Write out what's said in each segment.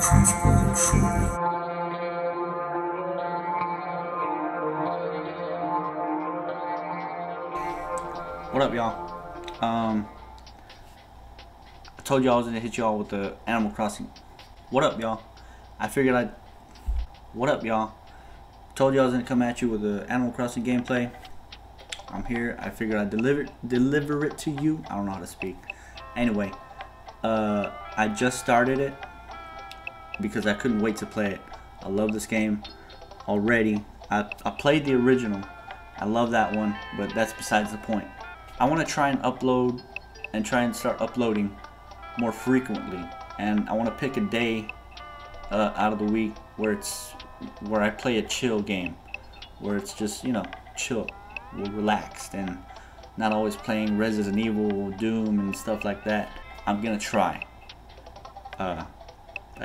What up, y'all? Um, I told y'all I was gonna hit y'all with the Animal Crossing. What up, y'all? I figured I'd. What up, y'all? Told y'all I was gonna come at you with the Animal Crossing gameplay. I'm here. I figured I'd deliver deliver it to you. I don't know how to speak. Anyway, uh, I just started it because I couldn't wait to play it. I love this game already. I, I played the original. I love that one, but that's besides the point. I want to try and upload and try and start uploading more frequently. And I want to pick a day uh, out of the week where it's where I play a chill game, where it's just you know chill, relaxed, and not always playing Resident Evil, Doom, and stuff like that. I'm gonna try. Uh,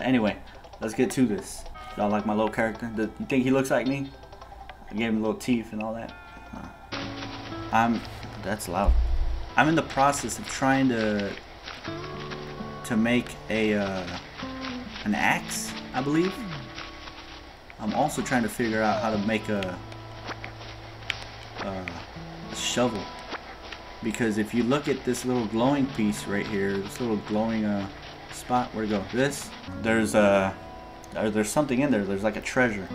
anyway, let's get to this. Y'all like my little character? Do you think he looks like me? I gave him little teeth and all that. I'm that's loud. I'm in the process of trying to to make a uh, an axe, I believe. I'm also trying to figure out how to make a, uh, a shovel because if you look at this little glowing piece right here, this little glowing uh, spot, where to go? This, there's a there's something in there. There's like a treasure,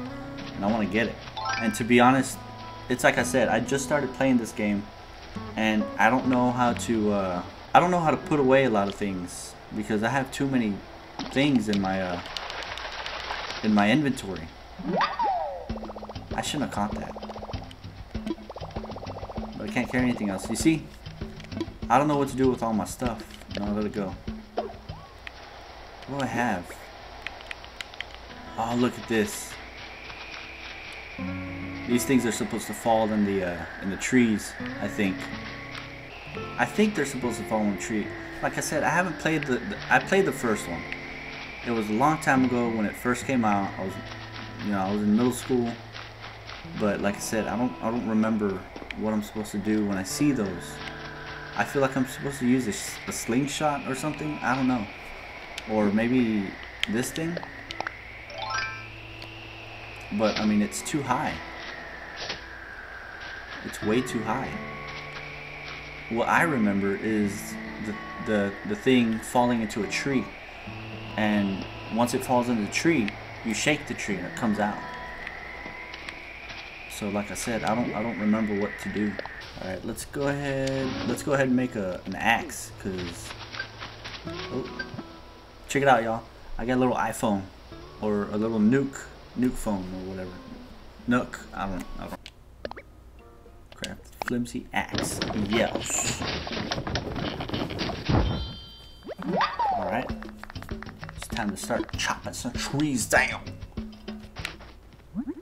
and I want to get it. And to be honest, it's like I said, I just started playing this game and I don't know how to uh, I don't know how to put away a lot of things because I have too many things in my uh, in my inventory. I shouldn't have caught that. But I can't carry anything else. You see? I don't know what to do with all my stuff. No, let it go. What do I have? Oh, look at this. These things are supposed to fall in the uh, in the trees, I think. I think they're supposed to fall in the tree. Like I said, I haven't played the, the I played the first one. It was a long time ago when it first came out. I was, you know, I was in middle school. But like I said, I don't I don't remember what I'm supposed to do when I see those. I feel like I'm supposed to use a, a slingshot or something. I don't know. Or maybe this thing. But I mean, it's too high. It's way too high. What I remember is the, the, the thing falling into a tree. And once it falls into the tree, you shake the tree and it comes out. So like I said, I don't I don't remember what to do. Alright, let's go ahead let's go ahead and make a an axe, cause oh, check it out y'all. I got a little iPhone or a little nuke nuke phone or whatever. Nook, I don't I don't Craft flimsy axe. Yes. Alright. It's time to start chopping some trees down.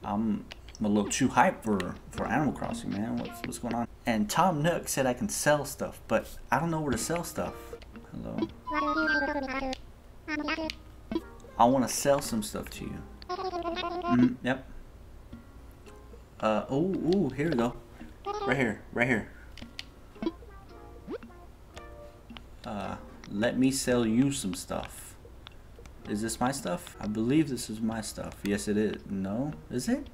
I'm a little too hyped for, for Animal Crossing, man. What's, what's going on? And Tom Nook said I can sell stuff, but I don't know where to sell stuff. I want to sell some stuff to you. Mm, yep. Uh, oh, ooh, here we go. Right here, right here. Uh, let me sell you some stuff. Is this my stuff? I believe this is my stuff. Yes, it is. No? Is it?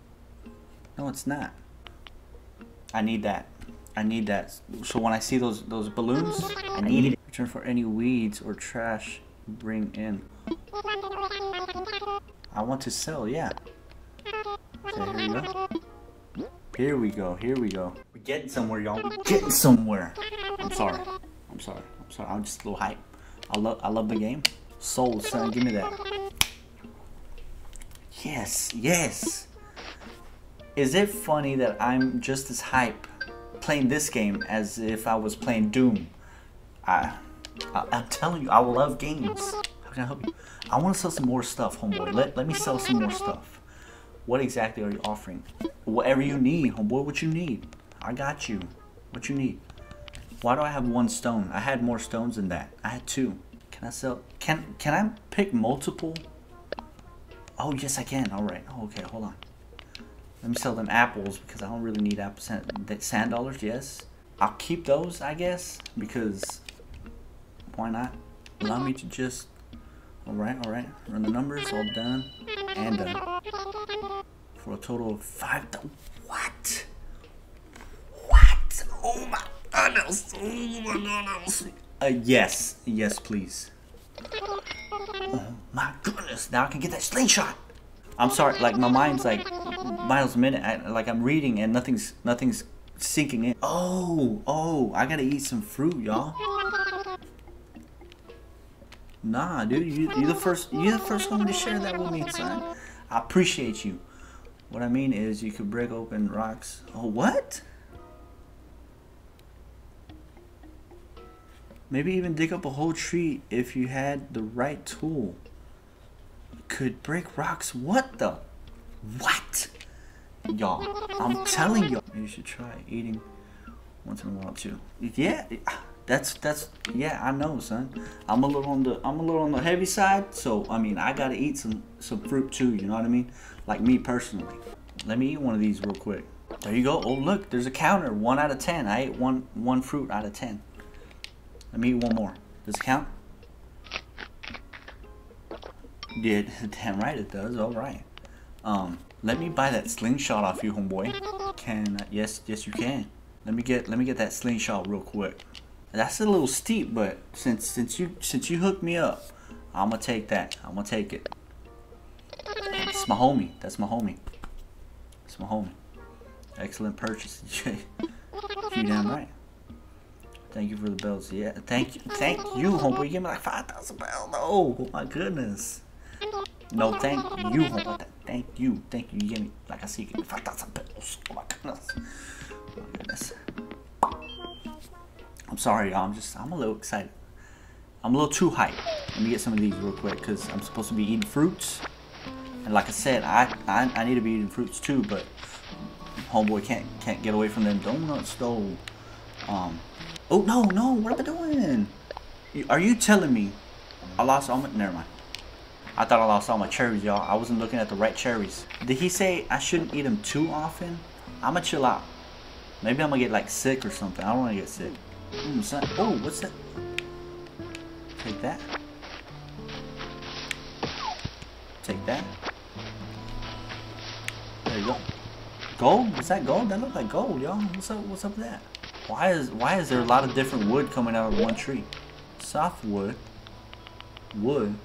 No, it's not. I need that. I need that. So when I see those those balloons, I need it. Return for any weeds or trash bring in. I want to sell, yeah. Okay, here we go. Here we go, here we go. We're getting somewhere, y'all. We're getting somewhere. I'm sorry. I'm sorry. I'm sorry. I'm just a little hype. I love I love the game. Soul, son, give me that. Yes, yes. Is it funny that I'm just as hype playing this game as if I was playing Doom? I, I I'm telling you, I love games. Can I help you? I want to sell some more stuff, homeboy. Let let me sell some more stuff. What exactly are you offering? Whatever you need, homeboy. What you need? I got you. What you need? Why do I have one stone? I had more stones than that. I had two. Can I sell? Can can I pick multiple? Oh yes, I can. All right. Oh, okay, hold on. Let me sell them apples because I don't really need apple sand, sand dollars. Yes, I'll keep those, I guess, because why not? Allow me to just Alright, alright. Run the numbers, all done. And done. For a total of five. What? What? Oh my goodness. Oh my god, goodness. Uh, yes. Yes, please. Oh my goodness. Now I can get that slingshot. I'm sorry, like my mind's like miles a minute. I, like I'm reading and nothing's nothing's sinking in. Oh, oh, I gotta eat some fruit, y'all. Nah, dude, you you the first you the first one to share that with me, son. I appreciate you. What I mean is, you could break open rocks. Oh, what? Maybe even dig up a whole tree if you had the right tool. Could break rocks. What the? What? Y'all, I'm telling y'all. You should try eating once in a while too. Yeah, that's that's yeah. I know, son. I'm a little on the I'm a little on the heavy side, so I mean I gotta eat some some fruit too. You know what I mean? Like me personally. Let me eat one of these real quick. There you go. Oh look, there's a counter. One out of ten. I ate one one fruit out of ten. Let me eat one more. Does it count? Yeah, damn right it does. All right. Um, let me buy that slingshot off you, homeboy. Can yes, yes you can. Let me get let me get that slingshot real quick. That's a little steep, but since since you since you hooked me up, I'm gonna take that. I'm gonna take it. It's my homie. That's my homie. It's my homie. Excellent purchase. Jay. you damn right. Thank you for the bells. Yeah, thank you, thank you, homeboy. You gave me like five thousand bells. Oh my goodness. No, thank you, homeboy. Thank you, thank you. You gave me, like I said, you me five thousand bells. Oh my goodness. Oh my goodness. I'm sorry, y'all. I'm just, I'm a little excited. I'm a little too hyped. Let me get some of these real quick because I'm supposed to be eating fruits. And like I said, I, I I need to be eating fruits too, but homeboy can't can't get away from them donuts though. Um, Oh, no, no, what am I doing? Are you telling me I lost all my... Never mind. I thought I lost all my cherries, y'all. I wasn't looking at the right cherries. Did he say I shouldn't eat them too often? I'ma chill out. Maybe I'm gonna get like sick or something. I don't wanna get sick. Mm, son. Oh, what's that? Take that. Take that. There you go. Gold? Is that gold? That looks like gold, y'all. What's up? What's up with that? Why is why is there a lot of different wood coming out of one tree? Wood, Wood.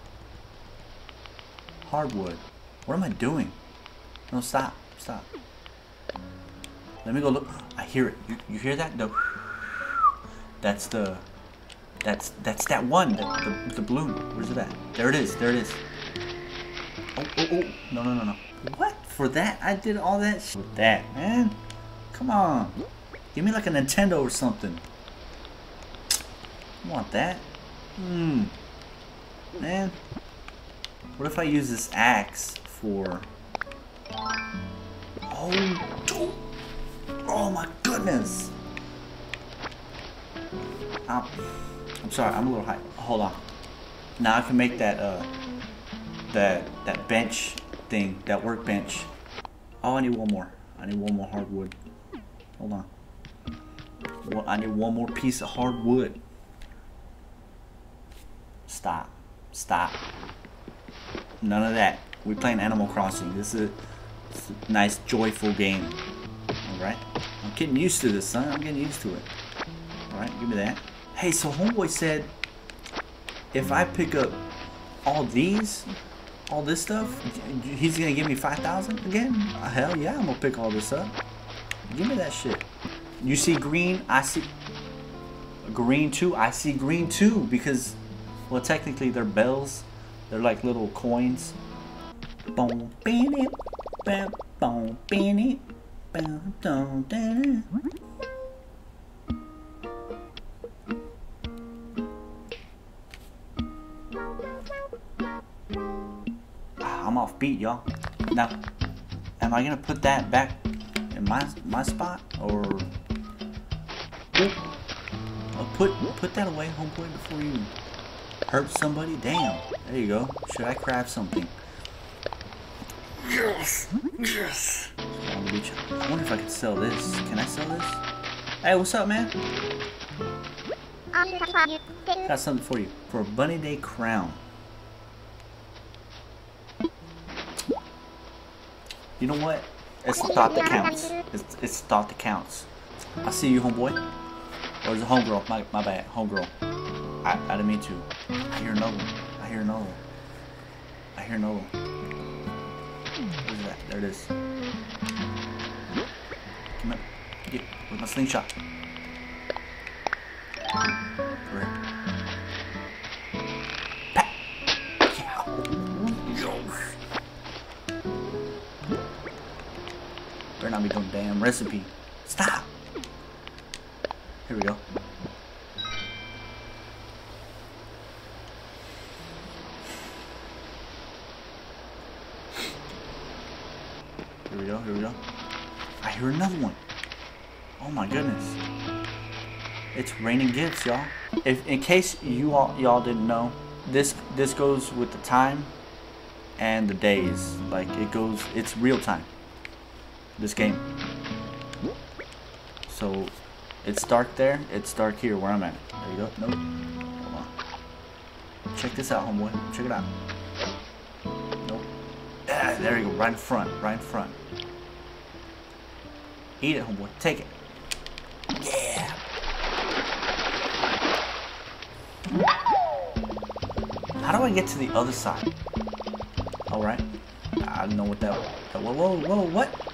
hardwood. What am I doing? No, stop, stop. Let me go look. I hear it. You, you hear that? No. That's the. That's that's that one. The, the, the balloon. Where's it at? There it is. There it is. Oh oh oh. No no no no. What? For that? I did all that. For that, man. Come on. Give me like a Nintendo or something. I want that. Hmm. Man. What if I use this axe for... Oh, oh my goodness. I'm, I'm sorry, I'm a little high. Hold on. Now I can make that, uh, that, that bench thing, that workbench. Oh, I need one more. I need one more hardwood. Hold on. Well, I need one more piece of hardwood. Stop. Stop. None of that. We're playing Animal Crossing. This is a, nice, joyful game. Alright? I'm getting used to this, son. I'm getting used to it. Alright, give me that. Hey, so Homeboy said if I pick up all these, all this stuff, he's gonna give me 5,000 again? Hell yeah, I'm gonna pick all this up. Give me that shit. You see green, I see green too. I see green too because, well, technically they're bells. They're like little coins. Boom, bam, boom, bam, beat, y'all. Now, am I gonna put that back in my my spot or? Oh, put put that away, homeboy, before you hurt somebody. Damn. There you go. Should I craft something? Yes. Yes. I wonder if I could sell this. Can I sell this? Hey, what's up, man? Got something for you. For a bunny day crown. You know what? It's the thought that counts. It's, it's the thought that counts. I see you, homeboy. Or is it homegirl? My, my bad. Homegirl. I, I didn't mean to. I hear one. I hear one. I hear one. Where's that? There it is. Come on. Get with my slingshot. Damn recipe. Stop. Here we go. Here we go, here we go. I hear another one. Oh my goodness. It's raining gifts, y'all. If in case you all y'all didn't know, this this goes with the time and the days. Like it goes it's real time. This game. So it's dark there, it's dark here where I'm at. There you go. Nope. Hold on. Check this out, homeboy. Check it out. Nope. Ah, there you go, right in front, right in front. Eat it, homeboy. Take it. Yeah. How do I get to the other side? All right. I don't know what that. that whoa, whoa, whoa! What?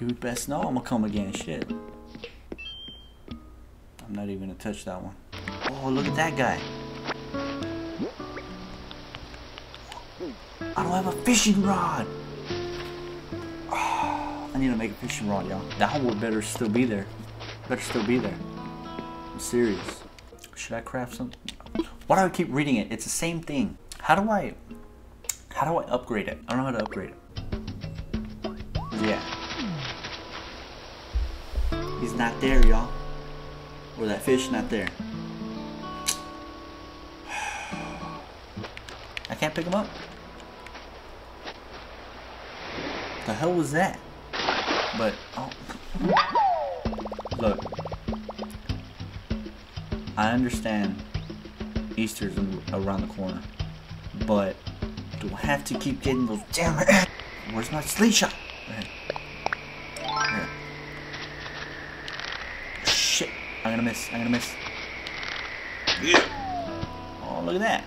You, best know I'm gonna come again. Shit. I'm not even gonna touch that one. Oh, look at that guy. I don't have a fishing rod. I need to make a fishing rod, y'all. That one better still be there. Better still be there. I'm serious. Should I craft something? Why do I keep reading it? It's the same thing. How do I... How do I upgrade it? I don't know how to upgrade it. Not there, y'all. Or that fish not there. I can't pick him up. The hell was that? But oh, look, I understand Easter's around the corner, but do I have to keep getting those damn? Where's my slingshot? I'm gonna miss. I'm gonna miss. Yeah. Oh, look at that!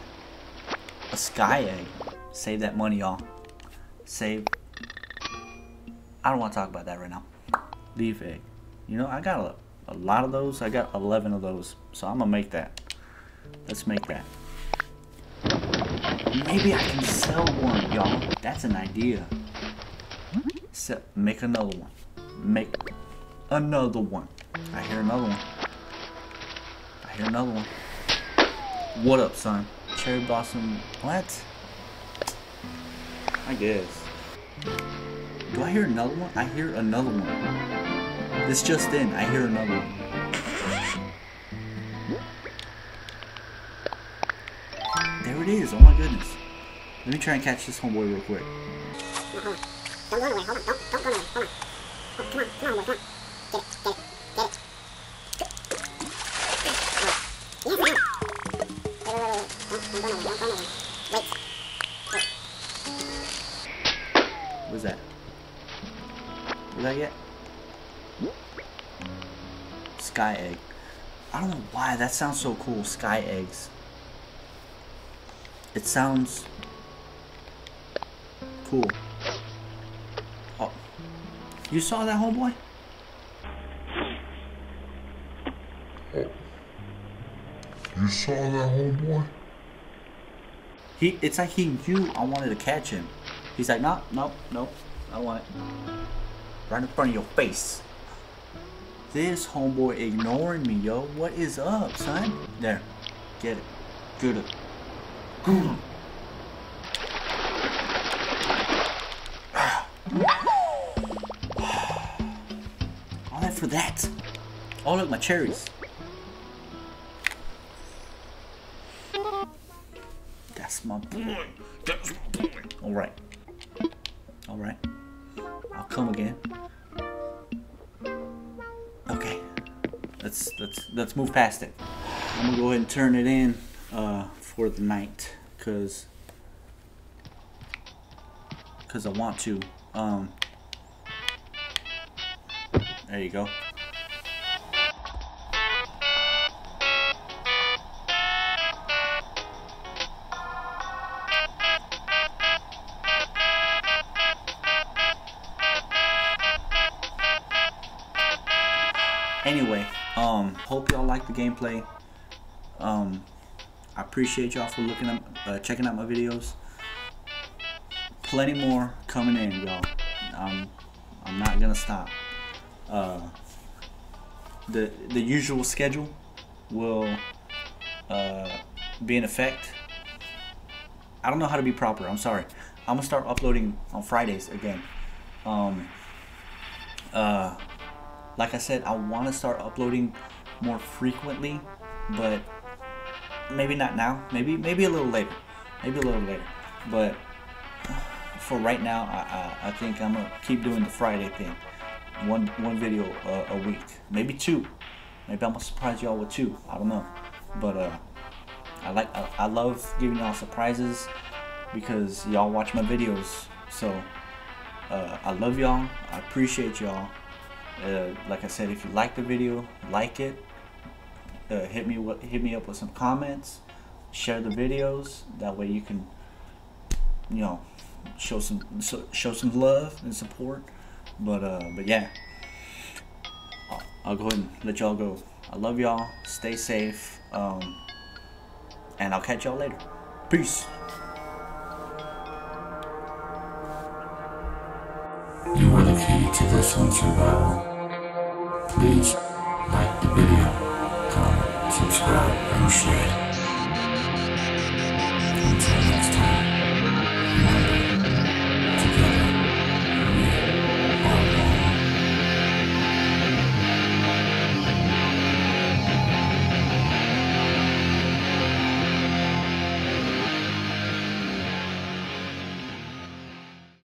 A sky egg. Save that money, y'all. Save. I don't want to talk about that right now. Leaf egg. You know, I got a, a lot of those. I got 11 of those. So I'm to make that. Let's make that. Maybe I can sell one, y'all. That's an idea. Se make another one. Make another one. I hear another one. I hear another one. What up, son? Cherry blossom. What? I guess. Do I hear another one? I hear another one. This just in. I hear another one. There it is. Oh my goodness. Let me try and catch this homeboy real quick. Don't go. Hold on. Don't, go. Hold. Oh, come on. Come on. Come on. Get it. That sounds so cool. Sky eggs. It sounds cool. Oh, you saw that, homeboy? You saw that, homeboy? He, it's like he knew I wanted to catch him. He's like, no, no, no, I want it. Right in front of your face. This homeboy ignoring me, yo. What is up, son? There, get it. Good. it. Good. All that for that. Oh, look, my cherries. That's my boy. That's my boy. All right. Let's move past it. I'm gonna go ahead and turn it in uh, for the night, cause cause I want to. Um, there you go. Hope y'all like the gameplay. Um, I appreciate y'all for looking up, uh, checking out my videos. Plenty more coming in, y'all. Um, I'm not gonna stop. Uh, the the usual schedule will uh, be in effect. I don't know how to be proper. I'm sorry. I'm gonna start uploading on Fridays again. Um, uh, like I said, I want to start uploading more frequently, but maybe not now. Maybe maybe a little later. Maybe a little later. But for right now, I I, I think I'm gonna keep doing the Friday thing. One one video a, a week, maybe two. Maybe I'm gonna surprise y'all with two. I don't know, but uh, I like I, I love giving y'all surprises because y'all watch my videos. So uh, I love y'all. I appreciate y'all. Uh, like I said, if you like the video, like it. Uh, hit me hit me up with some comments. Share the videos. That way you can, you know, show some so, show some love and support. But uh, but yeah, I'll, I'll go ahead and let y'all go. I love y'all. Stay safe. Um, and I'll catch y'all later. Peace. You are the key to this one's survival. Please like the video, and share.